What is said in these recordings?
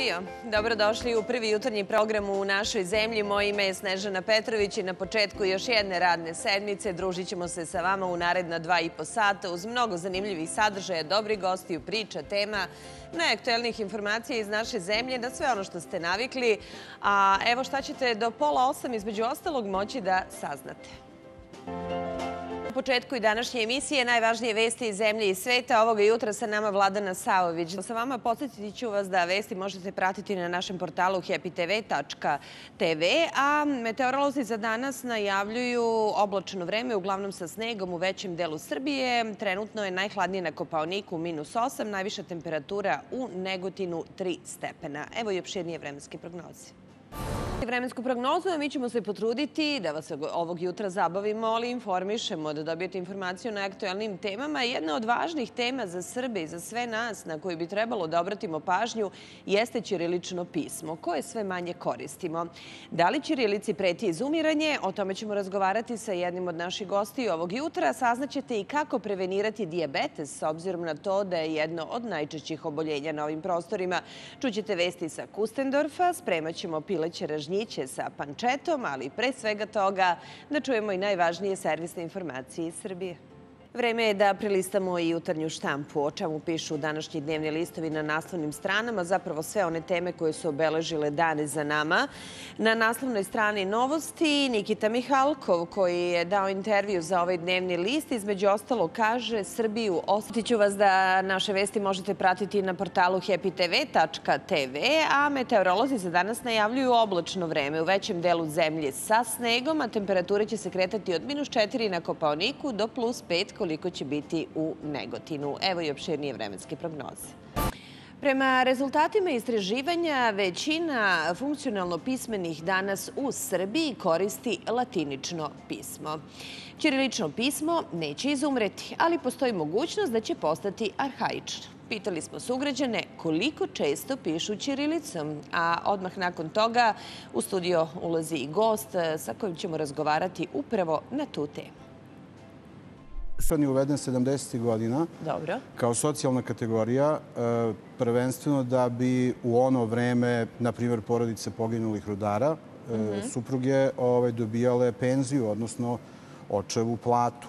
Srbijo. Dobrodošli u prvi jutarnji program u našoj zemlji. Moje ime je Snežana Petrović i na početku još jedne radne sedmice družit ćemo se sa vama u naredna dva i po sata uz mnogo zanimljivih sadržaja, dobri gostiju, priča, tema, najaktuelnijih informacija iz naše zemlje, na sve ono što ste navikli. A evo šta ćete do pola osam između ostalog moći da saznate. U početku i današnje emisije najvažnije vesti iz zemlje i sveta. Ovoga jutra sa nama Vladana Savović. Sa vama podsjetiti ću vas da vesti možete pratiti na našem portalu happytv.tv, a meteorolozi za danas najavljuju oblačno vreme, uglavnom sa snegom u većem delu Srbije. Trenutno je najhladnije na Kopaoniku minus 8, najviša temperatura u Negotinu 3 stepena. Evo i opširnije vremenske prognoze. Vremensku prognozu, a mi ćemo se potruditi da vas ovog jutra zabavimo, ali informišemo, da dobijete informaciju na aktualnim temama. Jedna od važnih tema za Srbe i za sve nas na koju bi trebalo da obratimo pažnju jeste ćirilično pismo, koje sve manje koristimo. Da li ćirilici preti izumiranje? O tome ćemo razgovarati sa jednim od naših gosti ovog jutra. Saznaćete i kako prevenirati diabetes, s obzirom na to da je jedno od najčešćih oboljenja na ovim prostorima. Čućete vesti sa Kustendorfa, spremat ćemo pileće ražnje ražnjiće sa pančetom, ali pre svega toga da čujemo i najvažnije servisne informacije iz Srbije. Vreme je da prilistamo i jutarnju štampu, o čemu pišu današnji dnevni listovi na naslovnim stranama, zapravo sve one teme koje su obeležile dane za nama. Na naslovnoj strani novosti Nikita Mihalkov, koji je dao intervju za ovaj dnevni list, između ostalo kaže Srbiju. Osjetiću vas da naše vesti možete pratiti na portalu happytv.tv, a meteorolozi za danas najavljuju oblačno vreme u većem delu zemlje sa snegom, a temperature će se kretati od minus 4 na Kopaoniku do plus 5 koliko će biti u Negotinu. Evo i opširnije vremenske prognoze. Prema rezultatima istraživanja, većina funkcionalno pismenih danas u Srbiji koristi latinično pismo. Ćirilično pismo neće izumreti, ali postoji mogućnost da će postati arhaično. Pitali smo sugrađane koliko često pišu ćirilicom, a odmah nakon toga u studio ulazi i gost sa kojim ćemo razgovarati upravo na tu temu. Stan je uveden 70. godina Dobro. kao socijalna kategorija, e, prvenstveno da bi u ono vreme, na primjer, porodice poginulih rudara, e, mhm. supruge ovaj, dobijale penziju, odnosno očevu platu.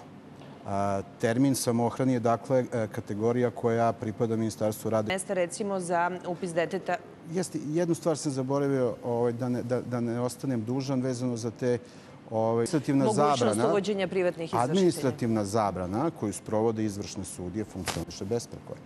Termin samohran je dakle e, kategorija koja pripada Ministarstvu rada. Mesta recimo za upis deteta? Jeste, jednu stvar sam zaboravio ovaj, da, ne, da, da ne ostanem dužan vezano za te Ovaj, administrativna zabrana, uvođenja privatnih izvršitelja. Administrativna zabrana koju sprovode izvršne sudije funkcioniše besprekorno.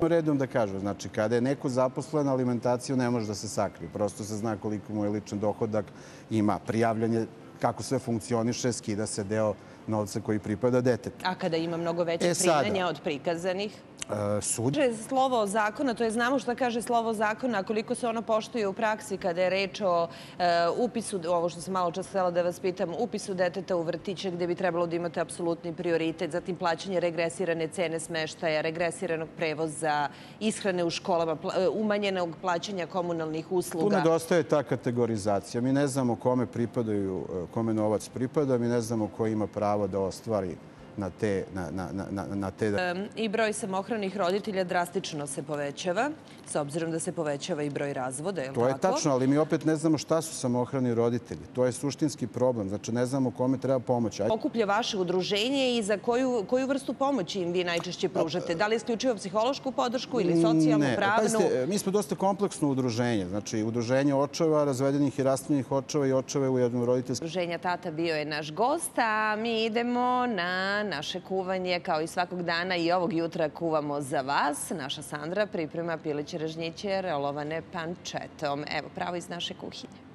Redom da kažu, znači kada je neko zaposlen, alimentaciju ne može da se sakrije. Prosto se zna koliko mu je ličan dohodak, ima prijavljanje kako sve funkcioniše, skida se deo novca koji pripada detetu. A kada ima mnogo veće e, primanja od prikazanih? E, sud. Slovo zakona, to je znamo šta kaže slovo zakona, koliko se ono poštuje u praksi kada je reč o e, upisu, ovo što sam malo čas htela da vas pitam, upisu deteta u vrtiće gde bi trebalo da imate apsolutni prioritet, zatim plaćanje regresirane cene smeštaja, regresiranog prevoza, ishrane u školama, e, umanjenog plaćanja komunalnih usluga. Tu nedostaje ta kategorizacija. Mi ne znamo kome pripadaju, kome novac pripada, mi ne znamo ko ima pravo da ostvari na te... Na, na, na, te... I broj samohranih roditelja drastično se povećava, s obzirom da se povećava i broj razvoda, je li tako? To je tačno, ali mi opet ne znamo šta su samohrani roditelji. To je suštinski problem. Znači, ne znamo kome treba pomoć. Okuplja vaše udruženje i za koju, koju vrstu pomoći im vi najčešće pružate? Da li isključivo psihološku podršku ili socijalnu, ne. pravnu? Ne, mi smo dosta kompleksno udruženje. Znači, udruženje očeva, razvedenih i rastvenih očeva i očeve u jednom roditeljstvu. Udruženja Tata bio je naš gost, a mi idemo na naše kuvanje. Kao i svakog dana i ovog jutra kuvamo za vas. Naša Sandra priprema piliće ražnjiće rolovane pančetom. Evo, pravo iz naše kuhinje.